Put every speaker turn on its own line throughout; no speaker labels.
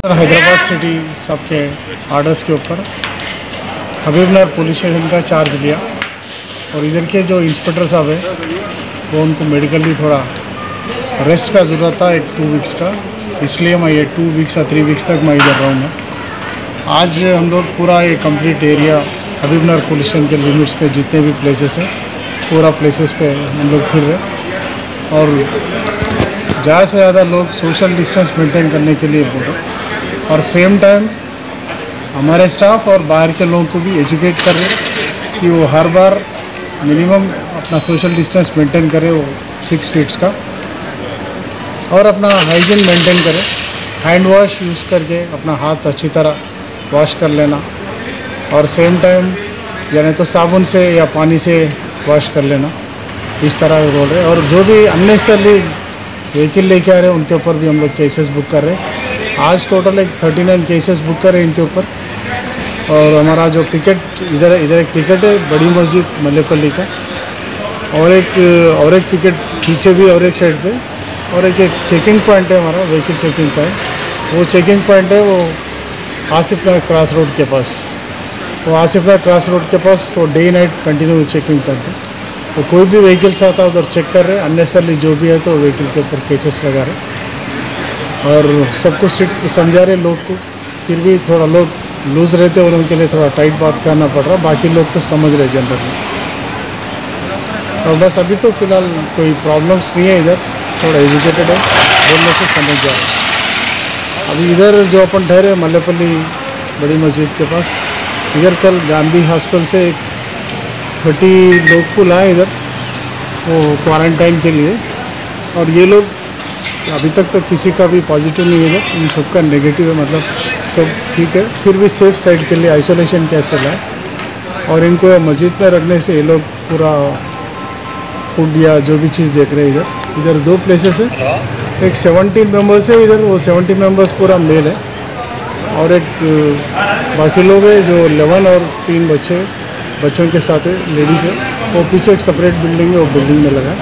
Hyderabad city सबके orders के ऊपर हबीबनगर पुलिस स्टेशन का चार्ज लिया और इधर के जो इंस्पेक्टर साहब है, वो उनको मेडिकली थोड़ा रेस्ट का ज़रूरत था एक टू वीक्स का। इसलिए मैं ये टू वीक्स या थ्री वीक्स तक मैं इधर रहा हूँ मैं। आज हम लोग पूरा ये complete area Habibnagar police station के लिमिट्स पे जितने भी प्लेसेस हैं, पूरा प्लेसेस पे हम लोग फिर रहे और ज़्यादा से ज़्यादा लोग सोशल डिस्टेंस मेंटेन करने के लिए बोल रहे और सेम टाइम हमारे स्टाफ और बाहर के लोगों को भी एजुकेट कर रहे कि वो हर बार मिनिमम अपना सोशल डिस्टेंस मेंटेन करें वो सिक्स फीट्स का। और अपना हाइजीन मेंटेन करें। हैंड वॉश यूज़ करके अपना हाथ अच्छी तरह वॉश कर लेना। और सेम टाइम यानी तो साबुन से या पानी से वॉश कर लेना। इस तरह बोल रहे और जो भी अननेसरली व्हीकल लेके आ रहे हैं, उनके ऊपर भी हम लोग केसेस बुक कर रहे हैं। आज टोटल एक थर्टी नाइन केसेस बुक कर रहे हैं इनके ऊपर। और हमारा जो पिकेट इधर इधर एक पिकेट है, बड़ी मस्जिद मल्लेपल्ली का। और एक और एक पिकेट पीछे भी और एक साइड पे। और एक एक चेकिंग पॉइंट है हमारा व्हीकल चेकिंग पॉइंट वो चेकिंग पॉइंट है, वो आसिफ नगर क्रॉस रोड के पास। वो आसिफ नगर क्रॉस रोड के पास, वो day night continue checking point है। तो कोई भी व्हीकल्स आता है उधर चेक कर रहे हैं अननेसरली जो भी है तो व्हीकल के ऊपर केसेस लगा रहे और सबको स्ट्रिक्ट समझा रहे लोग को, फिर भी थोड़ा लोग लूज रहते और उनके लिए थोड़ा टाइट बात करना पड़ रहा बाकी लोग तो समझ रहे जनरली और बस अभी तो फ़िलहाल कोई प्रॉब्लम्स नहीं है इधर। थोड़ा एजुकेटेड है, बोलने से समझ जा रहा अभी इधर जो अपन ठहरे मल्लेपल्ली बड़ी मस्जिद के पास, इधर कल गांधी हॉस्पिटल से एक थर्टी लोग को लाए इधर। वो क्वारंटाइन के लिए। और ये लोग अभी तक तो किसी का भी पॉजिटिव नहीं है इन सबका नेगेटिव है मतलब सब ठीक है। फिर भी सेफ़ साइड के लिए आइसोलेशन कैसे लाए? और इनको मस्जिद में रखने से ये लोग पूरा फ़ूड या जो भी चीज़ देख रहे हैं इधर। इधर दो प्लेसेस है। एक सेवनटीन मेंबर्स है, इधर वो सेवनटीन मेंबर्स पूरा मेल है। और एक बाकी लोग हैं जो इलेवन और तीन बच्चे बच्चों के साथ है लेडीज़ है। वो पीछे एक सेपरेट बिल्डिंग है, वो बिल्डिंग में लगा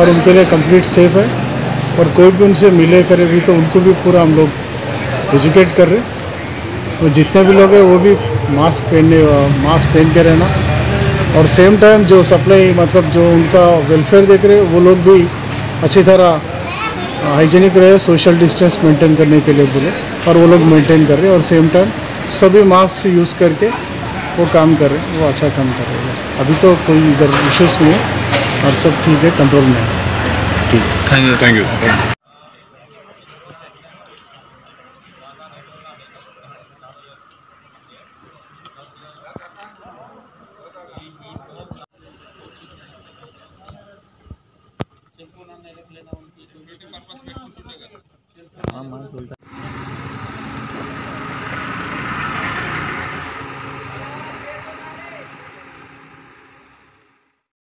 और उनके लिए कंप्लीट सेफ़ है। और कोई भी उनसे मिले करे भी तो उनको भी पूरा हम लोग एजुकेट कर रहे हैं। तो जितने भी लोग हैं, वो भी मास्क पहनने मास्क पहन के रहना। और सेम टाइम जो सप्लाई मतलब जो उनका वेलफेयर देख रहे वो लोग भी अच्छी तरह हाइजीनिक रहे सोशल डिस्टेंस मेंटेन करने के लिए बोले। और वो लोग मेंटेन कर रहे हैं। और सेम टाइम सभी मास्क यूज़ करके वो काम कर रहे हैं वो अच्छा काम कर रहे हैं। अभी तो कोई इधर इश्यूज़ नहीं है और सब ठीक है कंट्रोल में है। ठीक।
थैंक यू
थैंक यू
हाँ मैं